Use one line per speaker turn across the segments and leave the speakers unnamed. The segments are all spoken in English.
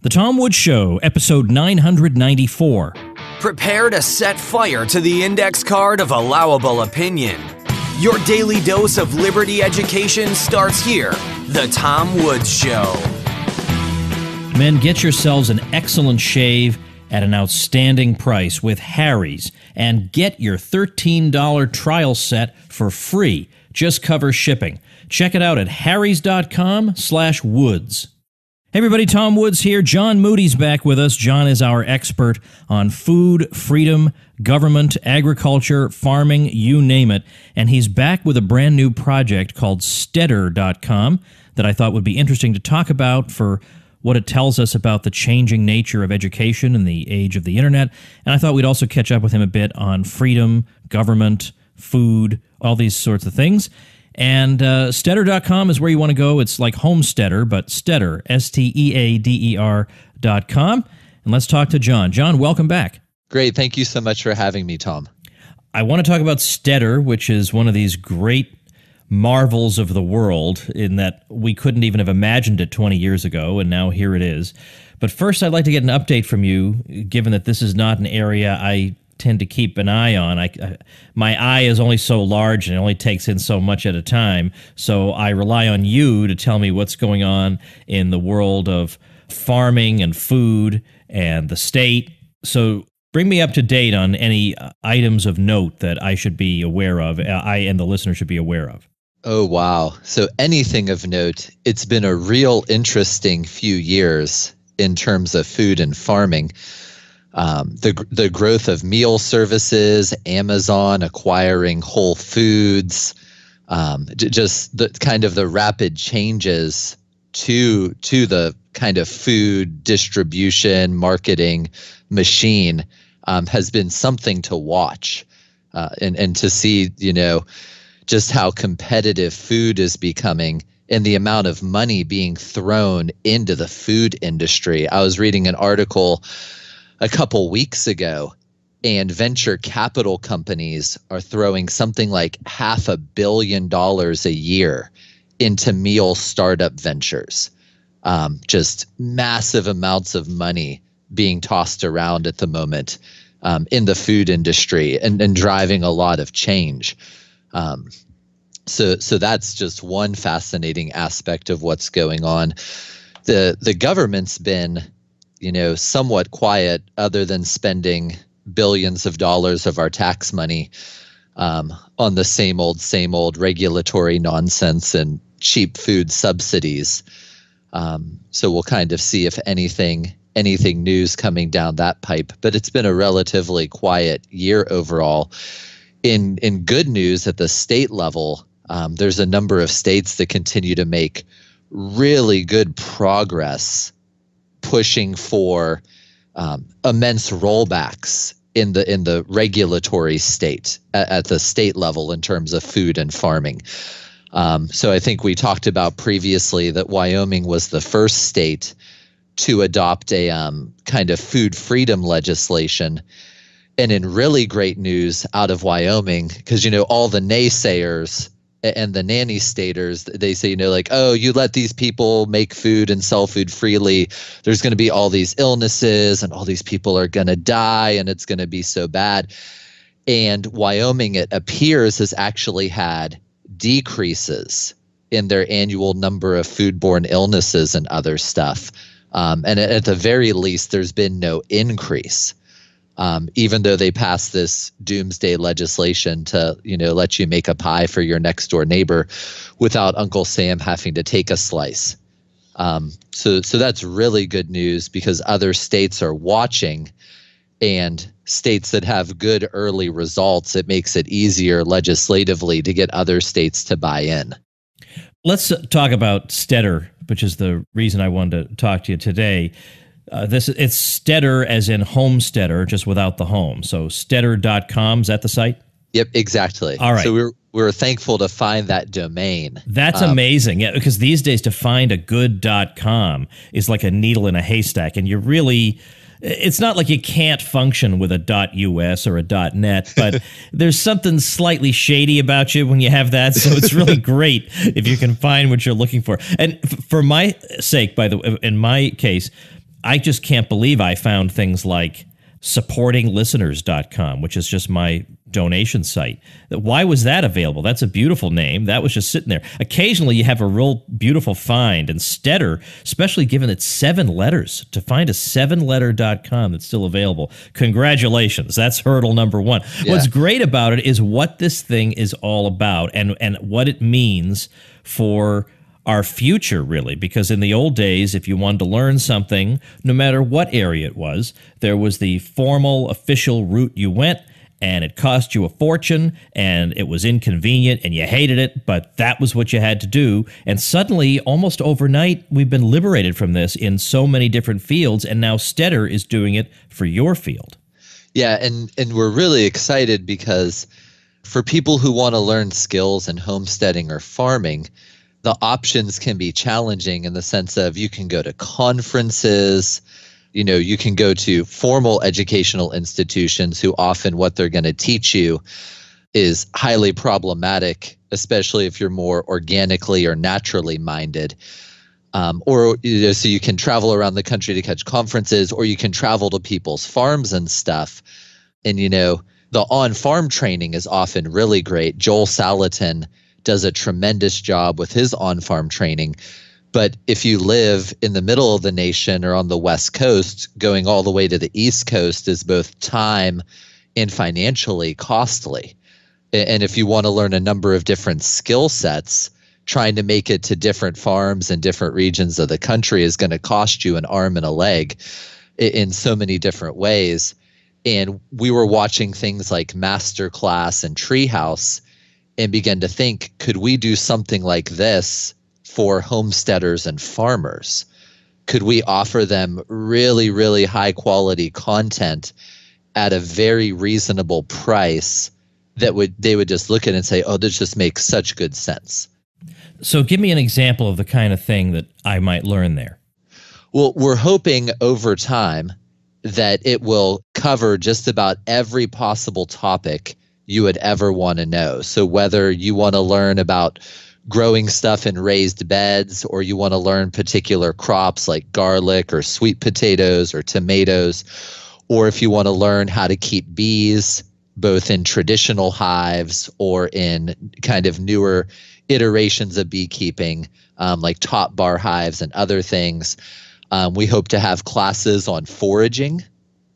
The Tom Woods Show, episode 994.
Prepare to set fire to the index card of allowable opinion. Your daily dose of liberty education starts here. The Tom Woods Show.
Men, get yourselves an excellent shave at an outstanding price with Harry's and get your $13 trial set for free. Just cover shipping. Check it out at harrys.com slash woods. Hey everybody, Tom Woods here. John Moody's back with us. John is our expert on food, freedom, government, agriculture, farming, you name it. And he's back with a brand new project called Steader.com that I thought would be interesting to talk about for what it tells us about the changing nature of education in the age of the internet. And I thought we'd also catch up with him a bit on freedom, government, food, all these sorts of things. And uh, Steader.com is where you want to go. It's like Homesteader, but Steader, S T E A D E R.com. And let's talk to John. John, welcome back.
Great. Thank you so much for having me, Tom.
I want to talk about Steader, which is one of these great marvels of the world in that we couldn't even have imagined it 20 years ago, and now here it is. But first, I'd like to get an update from you, given that this is not an area I tend to keep an eye on. I, I, my eye is only so large and it only takes in so much at a time. So I rely on you to tell me what's going on in the world of farming and food and the state. So bring me up to date on any uh, items of note that I should be aware of. Uh, I and the listener should be aware of.
Oh, wow. So, anything of note, it's been a real interesting few years in terms of food and farming um, the the growth of meal services, Amazon acquiring Whole Foods, um, just the kind of the rapid changes to to the kind of food distribution marketing machine um, has been something to watch uh, and and to see you know just how competitive food is becoming and the amount of money being thrown into the food industry. I was reading an article a couple weeks ago and venture capital companies are throwing something like half a billion dollars a year into meal startup ventures. Um, just massive amounts of money being tossed around at the moment um, in the food industry and, and driving a lot of change. Um, so, so that's just one fascinating aspect of what's going on. The the government's been you know, somewhat quiet other than spending billions of dollars of our tax money um, on the same old, same old regulatory nonsense and cheap food subsidies. Um, so we'll kind of see if anything anything news coming down that pipe. But it's been a relatively quiet year overall. In in good news at the state level, um, there's a number of states that continue to make really good progress pushing for um, immense rollbacks in the in the regulatory state at, at, the state level in terms of food and farming. Um, so I think we talked about previously that Wyoming was the first state to adopt a um, kind of food freedom legislation. And in really great news out of Wyoming, because you know all the naysayers and the nanny staters they say you know like oh you let these people make food and sell food freely. There's going to be all these illnesses and all these people are going to die and it's going to be so bad. And wyoming it appears has actually had decreases in their annual number of foodborne illnesses and other stuff. Um, and at the very least there's been no increase um, even though they passed this doomsday legislation to you know let you make a pie for your next door neighbor without Uncle Sam having to take a slice. Um, so so that's really good news because other states are watching, and states that have good early results, it makes it easier legislatively to get other states to buy in.
Let's talk about Steader, which is the reason I wanted to talk to you today. Uh, this it's Steader as in homesteader, just without the home. So steader.com, is that the site?
Yep, exactly.
All right.
So we're we're thankful to find that domain.
That's um, amazing. Yeah, because these days to find a good .com is like a needle in a haystack and you really it's not like you can't function with a .us or a .net, but there's something slightly shady about you when you have that. So it's really great if you can find what you're looking for. And f- for my sake, by the way, in my case, I just can't believe I found things like supportinglisteners.com, which is just my donation site. Why was that available? That's a beautiful name. That was just sitting there. Occasionally you have a real beautiful find and Steader, especially given it's seven letters, to find a seven letter.com that's still available. Congratulations. That's hurdle number one. Yeah. What's great about it is what this thing is all about and, and what it means for our future, really, because in the old days, if you wanted to learn something, no matter what area it was, there was the formal official route you went, and it cost you a fortune, and it was inconvenient, and you hated it, but that was what you had to do. And suddenly, almost overnight, we've been liberated from this in so many different fields, and now Steader is doing it for your field.
Yeah, and and we're really excited because for people who want to learn skills in homesteading or farming, the options can be challenging in the sense of you can go to conferences you know you can go to formal educational institutions who often what they're going to teach you is highly problematic especially if you're more organically or naturally minded. Um, or you know, so you can travel around the country to catch conferences or you can travel to people's farms and stuff. And you know the on farm training is often really great. Joel salatin does a tremendous job with his on farm training. But if you live in the middle of the nation or on the West Coast, going all the way to the East Coast is both time and financially costly. And if you want to learn a number of different skill sets, trying to make it to different farms and different regions of the country is going to cost you an arm and a leg in so many different ways. And we were watching things like Masterclass and Treehouse and began to think could we do something like this for homesteaders and farmers? Could we offer them really, really high quality content at a very reasonable price that would they would just look at it and say, oh, this just makes such good sense?
So give me an example of the kind of thing that I might learn there.
Well, we're hoping over time that it will cover just about every possible topic you would ever want to know. So whether you want to learn about growing stuff in raised beds or you want to learn particular crops like garlic or sweet potatoes or tomatoes or if you want to learn how to keep bees both in traditional hives or in kind of newer iterations of beekeeping um, like top bar hives and other things um, we hope to have classes on foraging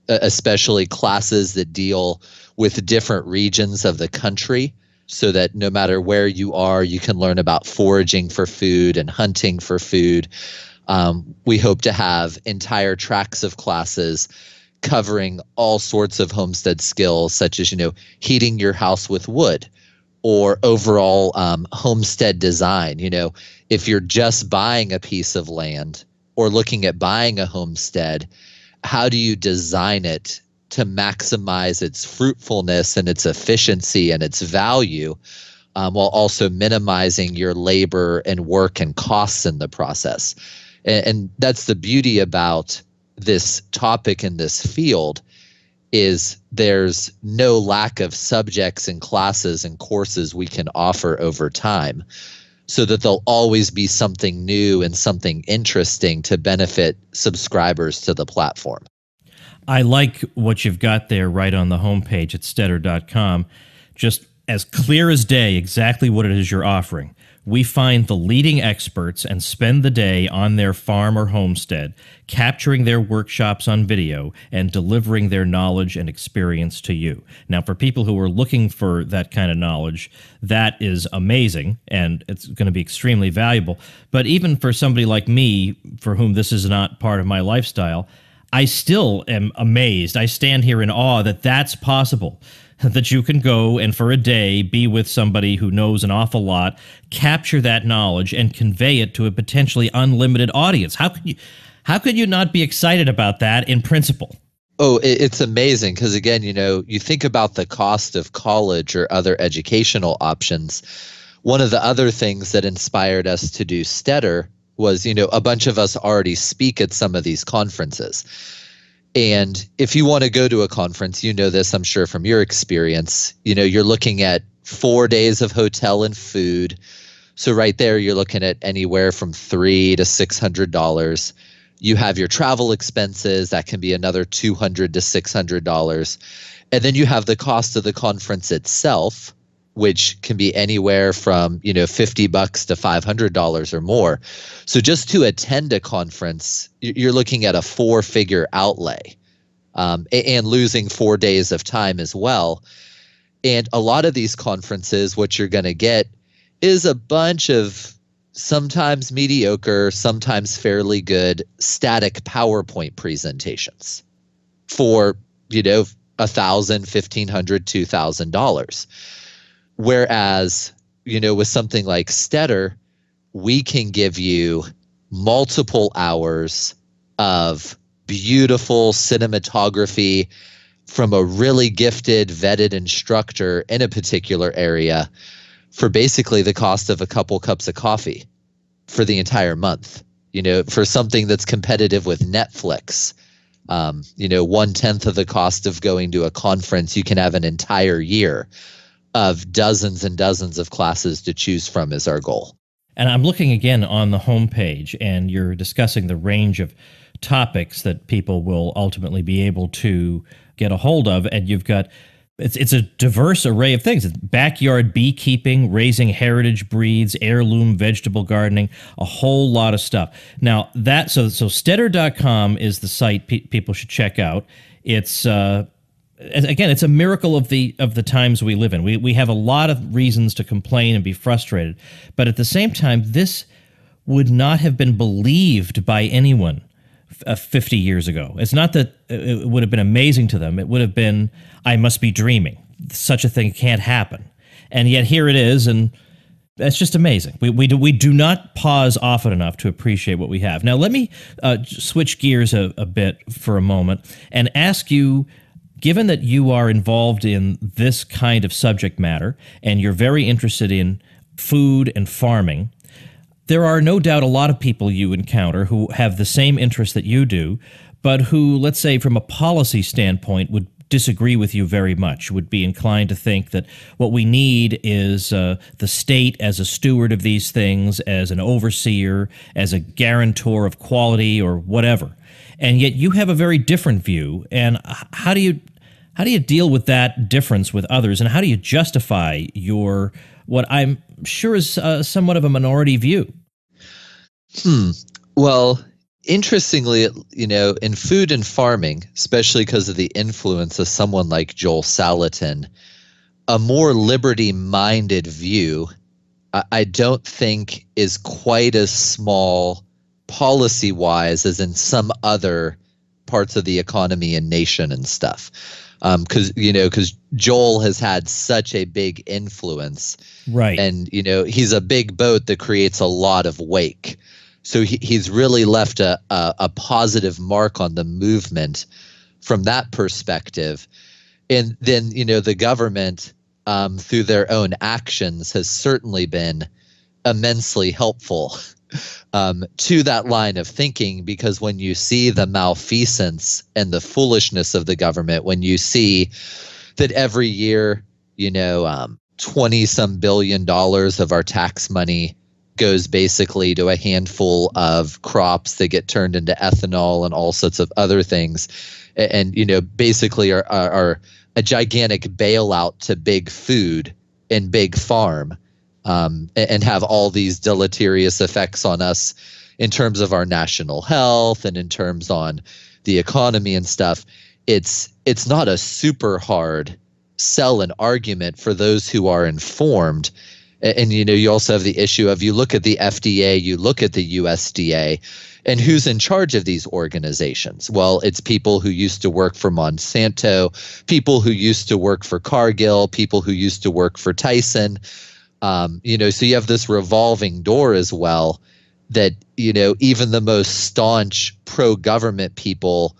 especially classes that deal with different regions of the country so that no matter where you are, you can learn about foraging for food and hunting for food. Um, we hope to have entire tracks of classes covering all sorts of homestead skills, such as you know heating your house with wood or overall um, homestead design. You know, if you're just buying a piece of land or looking at buying a homestead, how do you design it to maximize its fruitfulness and its efficiency and its value um, while also minimizing your labor and work and costs in the process. And, and that's the beauty about this topic in this field is there's no lack of subjects and classes and courses we can offer over time so that there'll always be something new and something interesting to benefit subscribers to the platform.
I like what you've got there right on the homepage at steader.com. Just as clear as day, exactly what it is you're offering. We find the leading experts and spend the day on their farm or homestead, capturing their workshops on video and delivering their knowledge and experience to you. Now, for people who are looking for that kind of knowledge, that is amazing and it's going to be extremely valuable. But even for somebody like me, for whom this is not part of my lifestyle, I still am amazed. I stand here in awe that that's possible. That you can go and for a day be with somebody who knows an awful lot, capture that knowledge, and convey it to a potentially unlimited audience. How could you, how could you not be excited about that in principle?
Oh, it's amazing because again, you know, you think about the cost of college or other educational options. One of the other things that inspired us to do Steader was you know a bunch of us already speak at some of these conferences. And if you want to go to a conference you know this i'm sure from your experience you know you're looking at four days of hotel and food. So right there you're looking at anywhere from three to six hundred dollars. You have your travel expenses that can be another two hundred to six hundred dollars, and then you have the cost of the conference itself, which can be anywhere from you know 50 bucks to 500 dollars or more. So just to attend a conference you're looking at a four figure outlay um, and losing four days of time as well. And a lot of these conferences what you're going to get is a bunch of sometimes mediocre sometimes fairly good static powerpoint presentations for you know a thousand fifteen hundred two thousand dollars Whereas, you know, with something like Steader, we can give you multiple hours of beautiful cinematography from a really gifted, vetted instructor in a particular area for basically the cost of a couple cups of coffee for the entire month. You know, for something that's competitive with Netflix, um, you know, one tenth of the cost of going to a conference, you can have an entire year of dozens and dozens of classes to choose from is our goal.
And I'm looking again on the homepage, and you're discussing the range of topics that people will ultimately be able to get a hold of. And you've got it's it's a diverse array of things. It's backyard beekeeping, raising heritage breeds, heirloom vegetable gardening, a whole lot of stuff. Now that so so Steader.com is the site pe- people should check out. It's uh, again, it's a miracle of the of the times we live in. We we have a lot of reasons to complain and be frustrated, but at the same time, this would not have been believed by anyone uh, 50 years ago. It's not that it would have been amazing to them. It would have been, I must be dreaming. Such a thing can't happen. And yet here it is, and that's just amazing. We, we, do, we do not pause often enough to appreciate what we have. Now, let me uh, switch gears a, a bit for a moment and ask you given that you are involved in this kind of subject matter and you're very interested in food and farming, there are no doubt a lot of people you encounter who have the same interest that you do, but who, let's say, from a policy standpoint, would disagree with you very much, would be inclined to think that what we need is uh, the state as a steward of these things, as an overseer, as a guarantor of quality or whatever. And yet you have a very different view. And how do you how do you deal with that difference with others, and how do you justify your what I'm sure is uh, somewhat of a minority view?
Hmm. Well, interestingly, you know, in food and farming, especially because of the influence of someone like Joel Salatin, a more liberty-minded view, I, I don't think is quite as small policy-wise as in some other parts of the economy and nation and stuff because um, you know because Joel has had such a big influence,
right?
And you know he's a big boat that creates a lot of wake, so he, he's really left a, a, a positive mark on the movement from that perspective, and then you know the government um, through their own actions has certainly been immensely helpful um, to that line of thinking because when you see the malfeasance and the foolishness of the government, when you see that every year, you know, 20 um, some billion dollars of our tax money goes basically to a handful of crops that get turned into ethanol and all sorts of other things and, and you know basically are, are, are, a gigantic bailout to big food and big farm um, and have all these deleterious effects on us in terms of our national health and in terms on the economy and stuff it's it's not a super hard sell an argument for those who are informed and, and you know you also have the issue of you look at the FDA you look at the USDA and who's in charge of these organizations? Well, it's people who used to work for Monsanto, people who used to work for Cargill, people who used to work for Tyson. Um, you know, so you have this revolving door as well that, you know, even the most staunch pro government people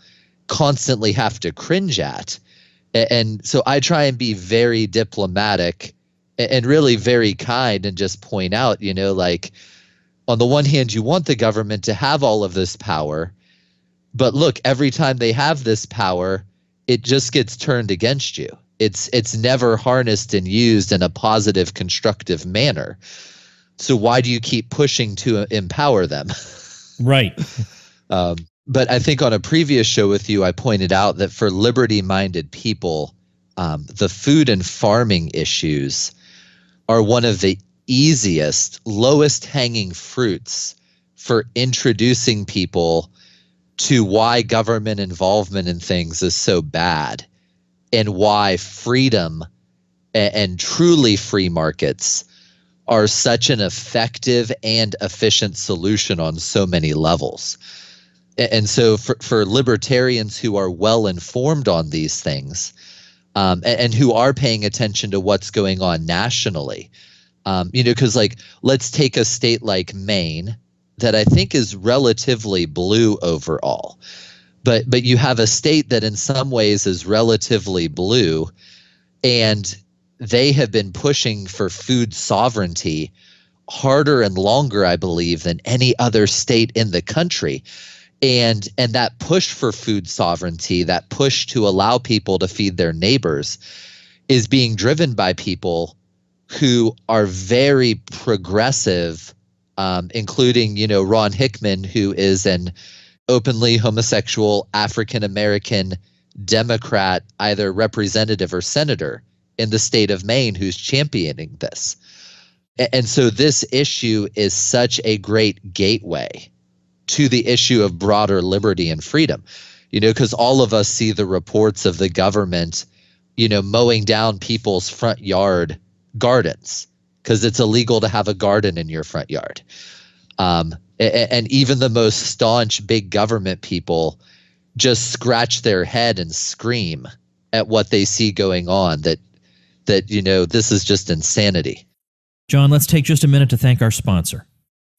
constantly have to cringe at. And so I try and be very diplomatic and really very kind and just point out, you know, like on the one hand, you want the government to have all of this power. But look, every time they have this power, it just gets turned against you it's it's never harnessed and used in a positive constructive manner. So why do you keep pushing to empower them?
Right.
Um, but I think on a previous show with you, I pointed out that for liberty minded people, um, the food and farming issues are one of the easiest, lowest hanging fruits for introducing people to why government involvement in things is so bad and why freedom and, and truly free markets are such an effective and efficient solution on so many levels. And so, for, for libertarians who are well informed on these things um, and, and, who are paying attention to what's going on nationally, um, you know, because like let's take a state like Maine that I think is relatively blue overall, but but you have a state that in some ways is relatively blue, and they have been pushing for food sovereignty harder and longer, I believe, than any other state in the country. And and that push for food sovereignty, that push to allow people to feed their neighbors, is being driven by people who are very progressive, um, including you know Ron Hickman, who is an openly homosexual African American Democrat, either representative or senator in the state of Maine who's championing this. And so this issue is such a great gateway to the issue of broader liberty and freedom. You know, because all of us see the reports of the government, you know, mowing down people's front yard gardens because it's illegal to have a garden in your front yard. Um, and, even the most staunch big government people just scratch their head and scream at what they see going on that that you know this is just insanity.
John, let's take just a minute to thank our sponsor.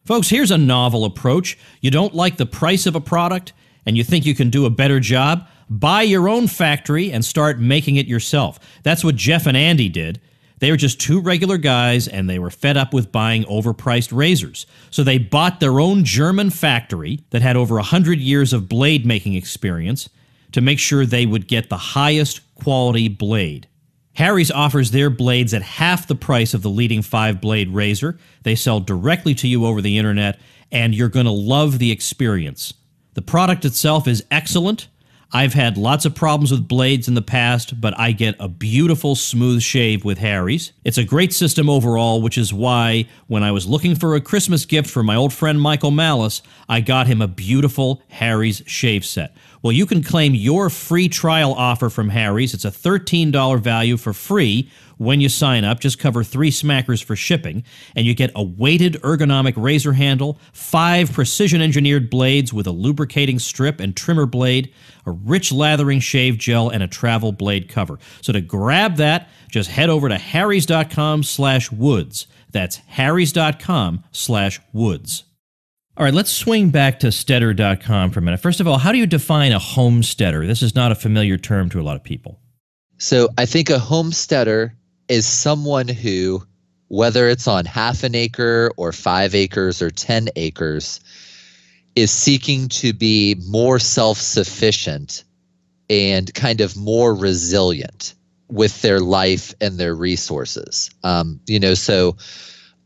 Folks, here's a novel approach. You don't like the price of a product and you think you can do a better job? Buy your own factory and start making it yourself. That's what Jeff and Andy did. They were just two regular guys and they were fed up with buying overpriced razors. So they bought their own German factory that had over 100 years of blade making experience to make sure they would get the highest quality blade. Harry's offers their blades at half the price of the leading five blade razor. They sell directly to you over the internet, and you're going to love the experience. The product itself is excellent. I've had lots of problems with blades in the past, but I get a beautiful smooth shave with Harry's. It's a great system overall, which is why when I was looking for a Christmas gift for my old friend Michael Malice, I got him a beautiful Harry's shave set. Well, you can claim your free trial offer from Harry's. It's a $13 value for free when you sign up. Just cover three smackers for shipping, and you get a weighted ergonomic razor handle, five precision engineered blades with a lubricating strip and trimmer blade, a rich lathering shave gel, and a travel blade cover. So to grab that, just head over to harrys.com slash woods. That's harrys.com slash woods. All right, let's swing back to steader.com for a minute. First of all, how do you define a homesteader? This is not a familiar term to a lot of people.
So I think a homesteader is someone who, whether it's on half an acre or five acres or 10 acres, is seeking to be more self sufficient and kind of more resilient with their life and their resources. Um, you know, so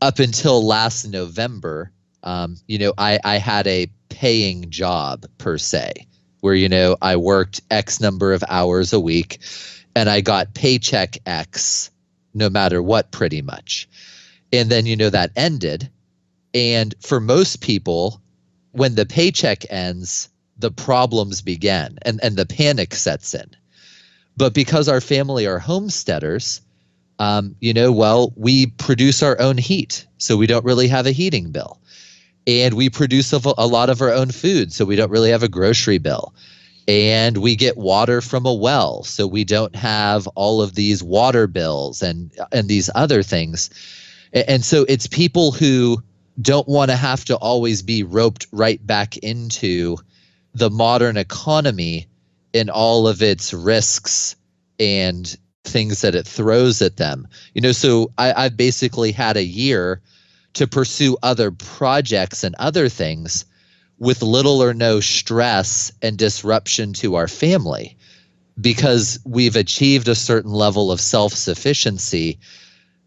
up until last November, um, you know, I, I had a paying job per se, where, you know, I worked X number of hours a week and I got paycheck X no matter what, pretty much. And then, you know, that ended. And for most people, when the paycheck ends, the problems begin and, and the panic sets in. But because our family are homesteaders, um, you know, well, we produce our own heat, so we don't really have a heating bill and we produce a, a lot of our own food, so we don't really have a grocery bill. And we get water from a well, so we don't have all of these water bills and and these other things. And so it's people who don't want to have to always be roped right back into the modern economy and all of its risks and things that it throws at them. You know, so I, I've basically had a year to pursue other projects and other things with little or no stress and disruption to our family because we've achieved a certain level of self sufficiency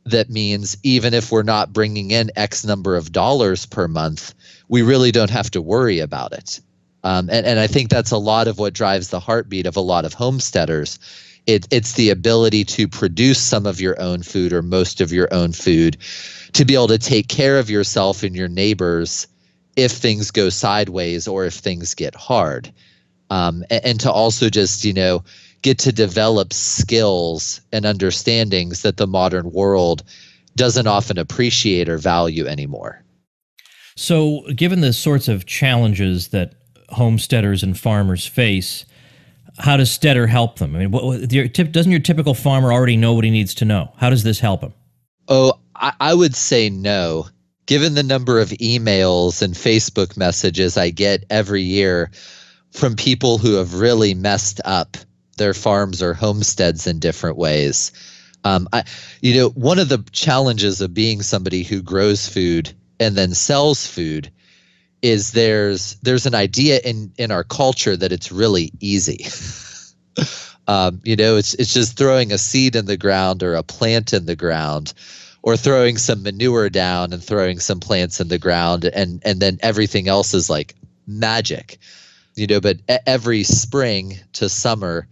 that means even if we're not bringing in X number of dollars per month, we really don't have to worry about it. Um, and, and I think that's a lot of what drives the heartbeat of a lot of homesteaders. It, it's the ability to produce some of your own food or most of your own food, to be able to take care of yourself and your neighbors if things go sideways or if things get hard. Um, and, and to also just, you know, get to develop skills and understandings that the modern world doesn't often appreciate or value anymore.
So, given the sorts of challenges that homesteaders and farmers face, how does Steader help them? I mean, what, your tip, doesn't your typical farmer already know what he needs to know? How does this help him?
Oh, I, I would say no. Given the number of emails and Facebook messages I get every year from people who have really messed up their farms or homesteads in different ways. Um, I, you know, one of the challenges of being somebody who grows food and then sells food is there's there's an idea in in our culture that it's really easy. um, you know, it's it's just throwing a seed in the ground or a plant in the ground, or throwing some manure down and throwing some plants in the ground, and and then everything else is like magic. You know, but every spring to summer,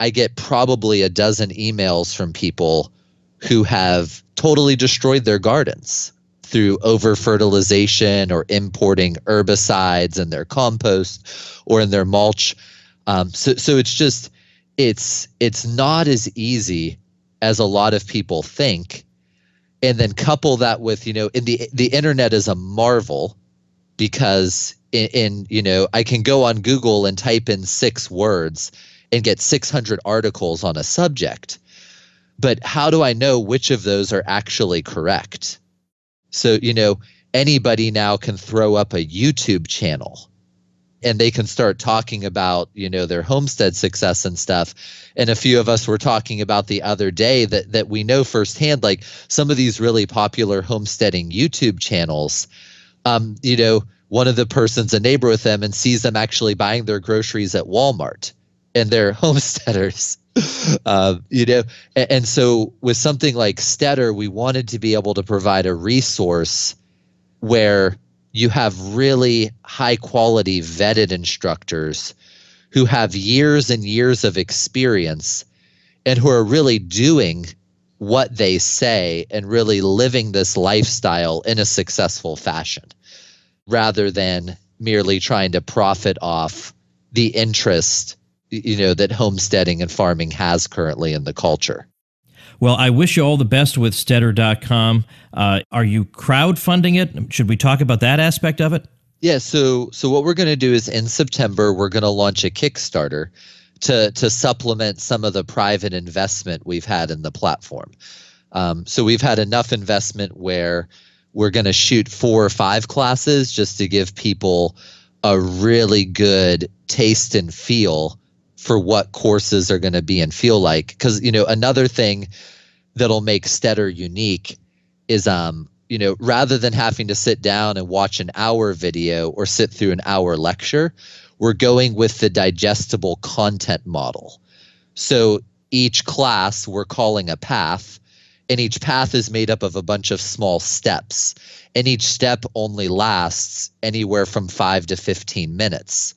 I get probably a dozen emails from people who have totally destroyed their gardens through over fertilization or importing herbicides in their compost or in their mulch. Um, so, so it's just it's it's not as easy as a lot of people think. And then couple that with you know, in the the internet is a marvel because in, in you know I can go on Google and type in six words and get 600 articles on a subject. But how do I know which of those are actually correct? So, you know, anybody now can throw up a YouTube channel and they can start talking about, you know, their homestead success and stuff. And a few of us were talking about the other day that that we know firsthand, like some of these really popular homesteading YouTube channels, um, you know, one of the person's a neighbor with them and sees them actually buying their groceries at Walmart and they're homesteaders. Uh, you know, and, and, so with something like Steader, we wanted to be able to provide a resource where you have really high quality vetted instructors who have years and years of experience and who are really doing what they say and really living this lifestyle in a successful fashion rather than merely trying to profit off the interest you know that homesteading and farming has currently in the culture.
Well, I wish you all the best with Steader.com. Uh, are you crowdfunding it? Should we talk about that aspect of it?
Yeah. So, so what we're going to do is in September we're going to launch a Kickstarter to to supplement some of the private investment we've had in the platform. Um, so we've had enough investment where we're going to shoot four or five classes just to give people a really good taste and feel for what courses are going to be and feel like. Because you know another thing that'll make Steader unique is um you know rather than having to sit down and watch an hour video or sit through an hour lecture, we're going with the digestible content model. So each class we're calling a path and each path is made up of a bunch of small steps and each step only lasts anywhere from 5 to 15 minutes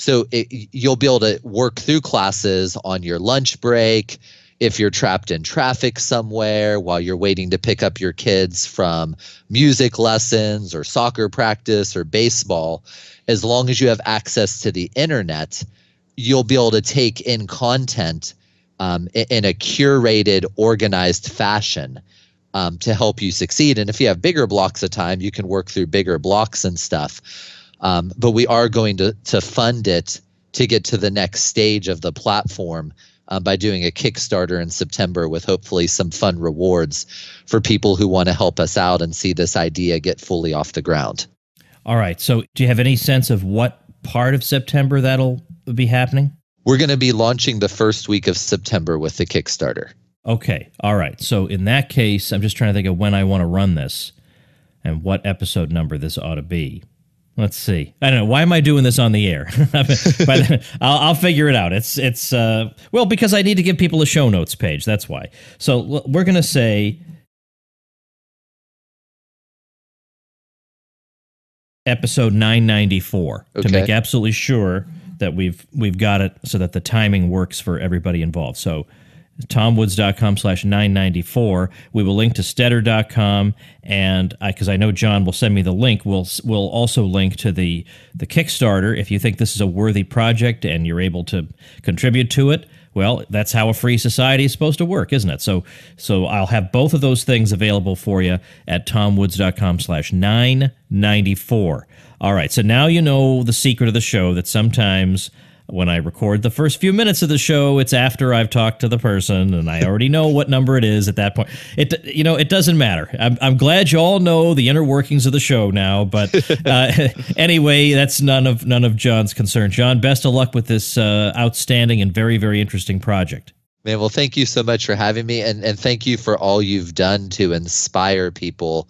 so it, you'll be able to work through classes on your lunch break. If you're trapped in traffic somewhere while you're waiting to pick up your kids from music lessons or soccer practice or baseball, as long as you have access to the internet, you'll be able to take in content um, in a curated, organized fashion um, to help you succeed. And if you have bigger blocks of time, you can work through bigger blocks and stuff. Um, but we are going to to fund it to get to the next stage of the platform uh, by doing a Kickstarter in September with hopefully some fun rewards for people who want to help us out and see this idea get fully off the ground.
All right. So, do you have any sense of what part of September that'll be happening?
We're going to be launching the first week of September with the Kickstarter.
Okay. All right. So, in that case, I'm just trying to think of when I want to run this and what episode number this ought to be. Let's see. I don't know. Why am I doing this on the air? but I'll, I'll, figure it out. It's it's uh, well because I need to give people a show notes page. That's why. So we're gonna say episode 994
Okay.
to make absolutely sure that we've we've got it so that the timing works for everybody involved. So tomwoods.com slash 994 we will link to steader.com and because I, know john will send me the link. We'll we'll also link to the the kickstarter if you think this is a worthy project and you're able to contribute to it. Well that's how a free society is supposed to work isn't it? So so i'll have both of those things available for you at tomwoods.com slash 994 all right. So now you know the secret of the show that sometimes when I record the first few minutes of the show, it's after I've talked to the person and I already know what number it is at that point. It you know it doesn't matter. I'm, I'm glad you all know the inner workings of the show now. But uh, anyway, that's none of none of John's concern. John, best of luck with this uh, outstanding and very very interesting project.
Man, well, thank you so much for having me, and and thank you for all you've done to inspire people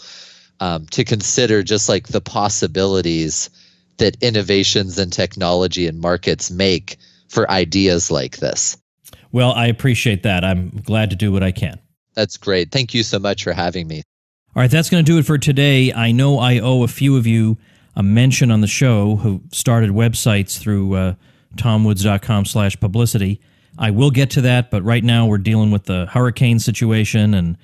um, to consider just like the possibilities that innovations in technology and markets make for ideas like this.
Well, I appreciate that. I'm glad to do what I can.
That's great. Thank you so much for having me.
All right, that's going to do it for today. I know I owe a few of you a mention on the show who started websites through uh, tomwoods.com slash publicity. I will get to that, but right now we're dealing with the hurricane situation and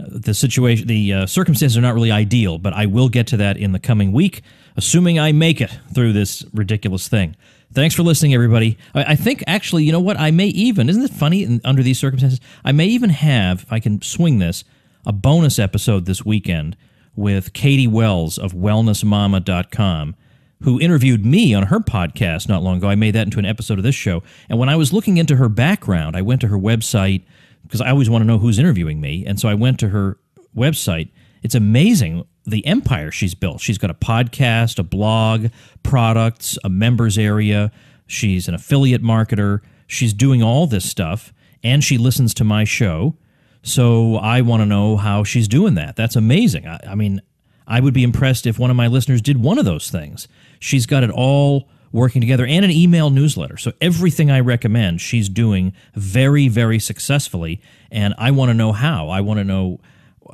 uh, the situation, the uh, circumstances are not really ideal, but I will get to that in the coming week assuming I make it through this ridiculous thing. Thanks for listening, everybody. I, I think actually, you know what? I may even, isn't it funny in, under these circumstances? I may even have, if I can swing this, a bonus episode this weekend with Katie Wells of wellnessmama.com, who interviewed me on her podcast not long ago. I made that into an episode of this show. And when I was looking into her background, I went to her website because I always want to know who's interviewing me. And so I went to her website. It's amazing the empire she's built. She's got a podcast, a blog, products, a members area. She's an affiliate marketer. She's doing all this stuff, and she listens to my show. So I want to know how she's doing that. That's amazing. I, I, mean, I would be impressed if one of my listeners did one of those things. She's got it all working together and an email newsletter. So everything I recommend, she's doing very, very successfully. And I want to know how. I want to know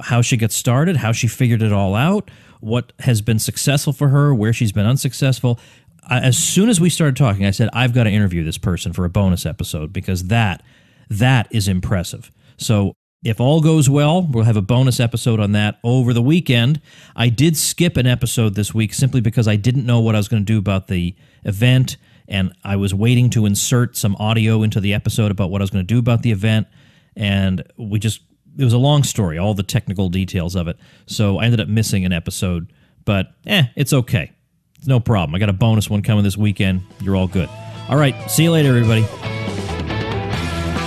how she got started, how she figured it all out, what has been successful for her, where she's been unsuccessful. as soon as we started talking, I said I've got to interview this person for a bonus episode because that that is impressive. So if all goes well, we'll have a bonus episode on that over the weekend. I did skip an episode this week simply because I didn't know what I was going to do about the event and I was waiting to insert some audio into the episode about what I was going to do about the event and we just it was a long story, all the technical details of it. So I ended up missing an episode, but eh, it's okay. It's no problem. I got a bonus one coming this weekend. You're all good. All right, see you later, everybody.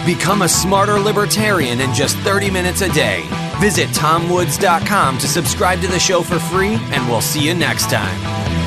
Become a smarter libertarian in just 30 minutes a day. Visit tomwoods.com to subscribe to the show for free, and we'll see you next time.